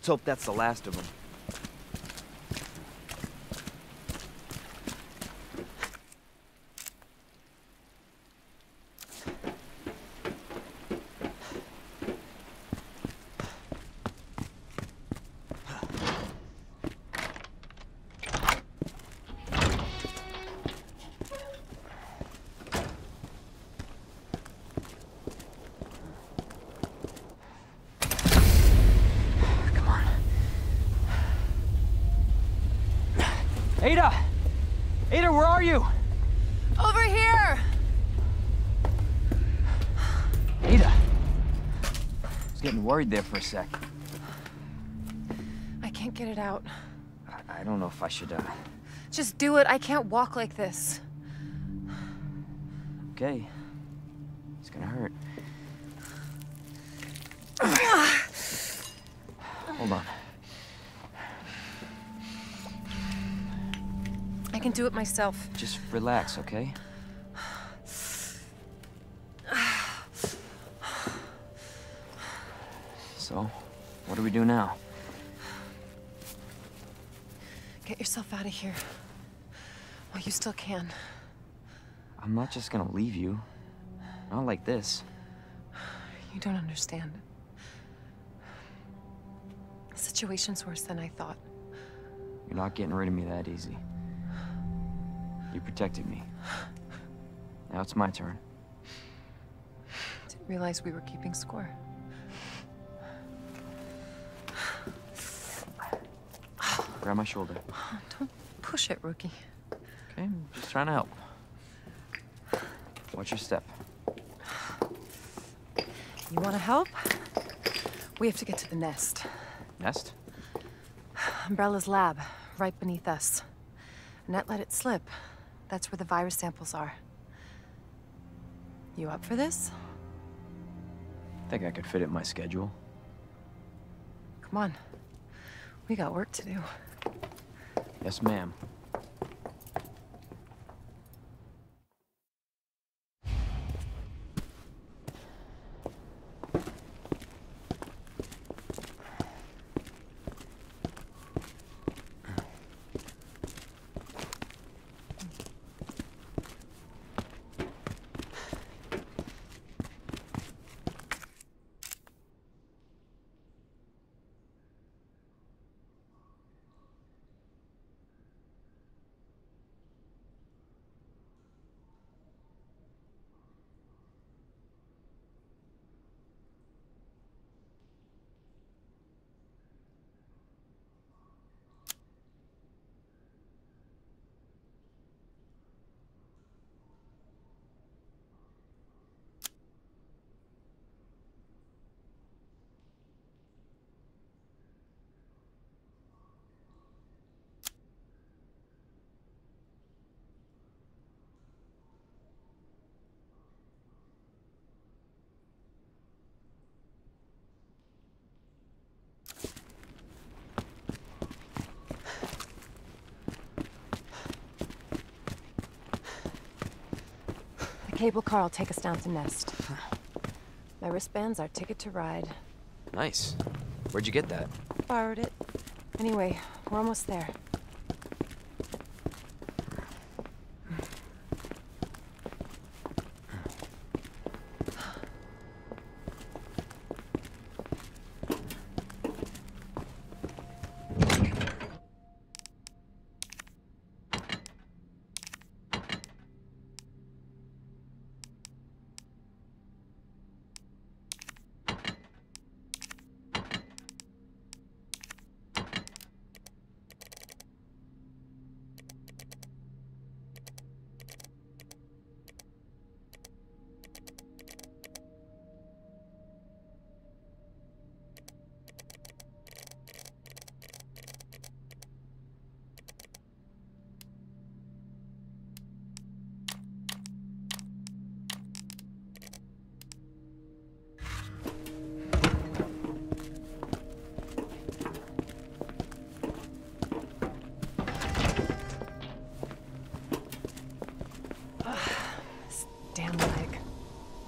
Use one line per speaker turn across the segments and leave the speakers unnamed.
Let's hope that's the last of them. Ada! Ada, where are you?
Over here!
Ada! I was getting worried there for a sec.
I can't get it out.
I, I don't know if I should, uh...
Just do it. I can't walk like this.
Okay. It's gonna hurt. Hold on.
I can do it myself.
Just relax, okay? So, what do we do now?
Get yourself out of here. While you still can.
I'm not just gonna leave you. Not like this.
You don't understand. The situation's worse than I thought.
You're not getting rid of me that easy. You protected me. Now it's my turn.
Didn't realize we were keeping score.
Grab my shoulder.
Don't push it, rookie.
Okay, I'm just trying to help. Watch your step.
You want to help? We have to get to the nest.
Nest?
Umbrella's lab, right beneath us. Annette let it slip. That's where the virus samples are. You up for this?
Think I could fit it in my schedule.
Come on. We got work to do.
Yes, ma'am.
Cable car will take us down to Nest. My wristband's our ticket to ride.
Nice. Where'd you get that?
Borrowed it. Anyway, we're almost there.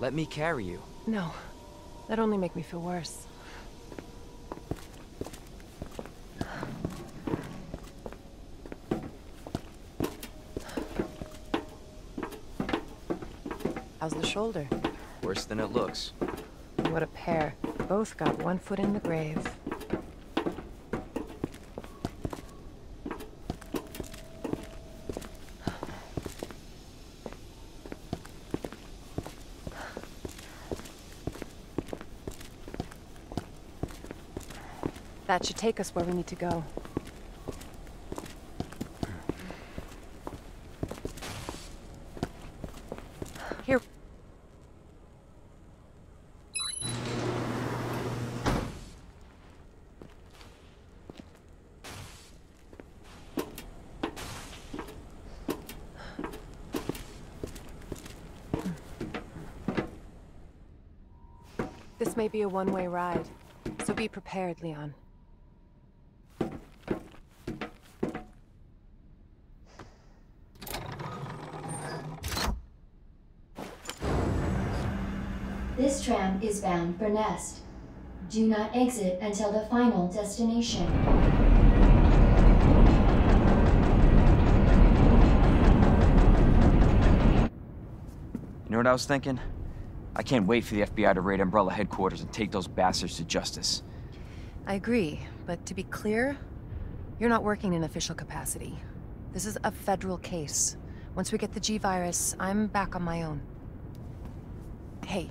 Let me carry you.
No. That only make me feel worse. How's the shoulder?
Worse than it looks.
What a pair. Both got one foot in the grave. That should take us where we need to go. Here. This may be a one-way ride, so be prepared, Leon.
This tram is bound for Nest. Do not exit until the final destination.
You know what I was thinking? I can't wait for the FBI to raid Umbrella headquarters and take those bastards to justice.
I agree, but to be clear, you're not working in official capacity. This is a federal case. Once we get the G-Virus, I'm back on my own. Hey,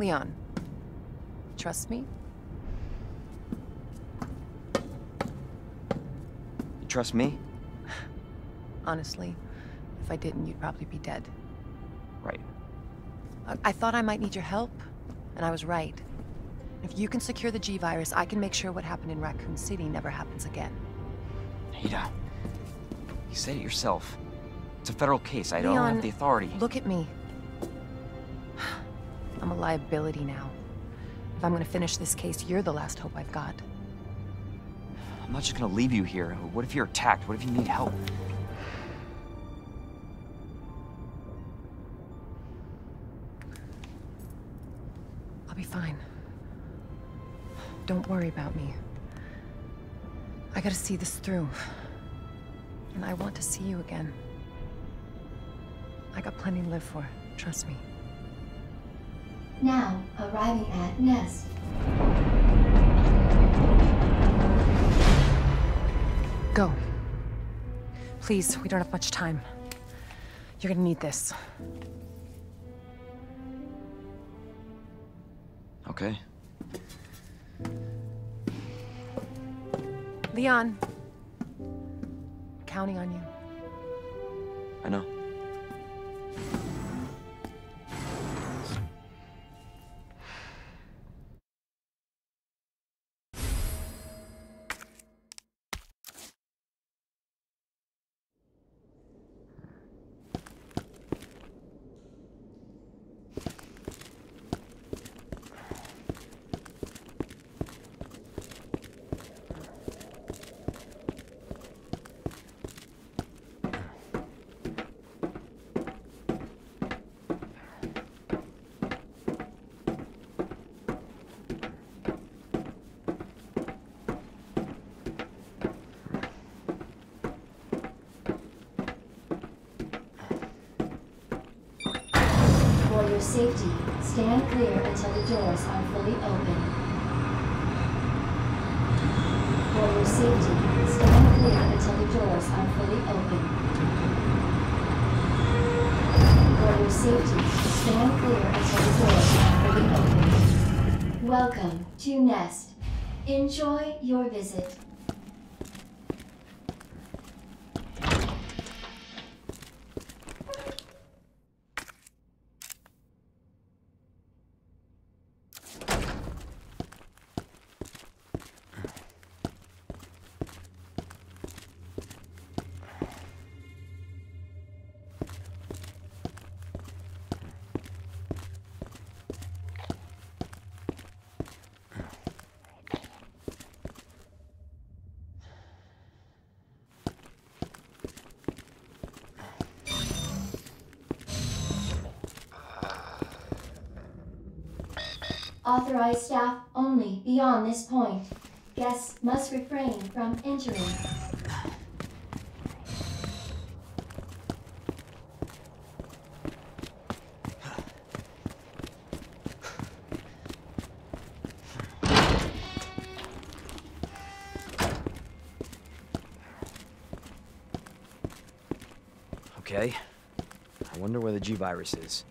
Leon. Trust me?
You trust me?
Honestly, if I didn't, you'd probably be dead.
Right.
I, I thought I might need your help, and I was right. If you can secure the G-Virus, I can make sure what happened in Raccoon City never happens again.
Ada, you said it yourself. It's a federal case. I don't have the authority.
Look at me. Liability now. If I'm gonna finish this case, you're the last hope I've got.
I'm not just gonna leave you here. What if you're attacked? What if you need help?
I'll be fine. Don't worry about me. I gotta see this through. And I want to see you again. I got plenty to live for, trust me.
Now arriving at Nest.
Go. Please, we don't have much time. You're gonna need this.
Okay.
Leon. Counting on you.
I know.
Safety, stand clear until the doors are fully open. For your safety, stand clear until the doors are fully open. For your safety, stand clear until the doors are fully open. Welcome to Nest. Enjoy your visit. Authorized staff only beyond this point. Guests must refrain from entering.
Okay. I wonder where the G-Virus is.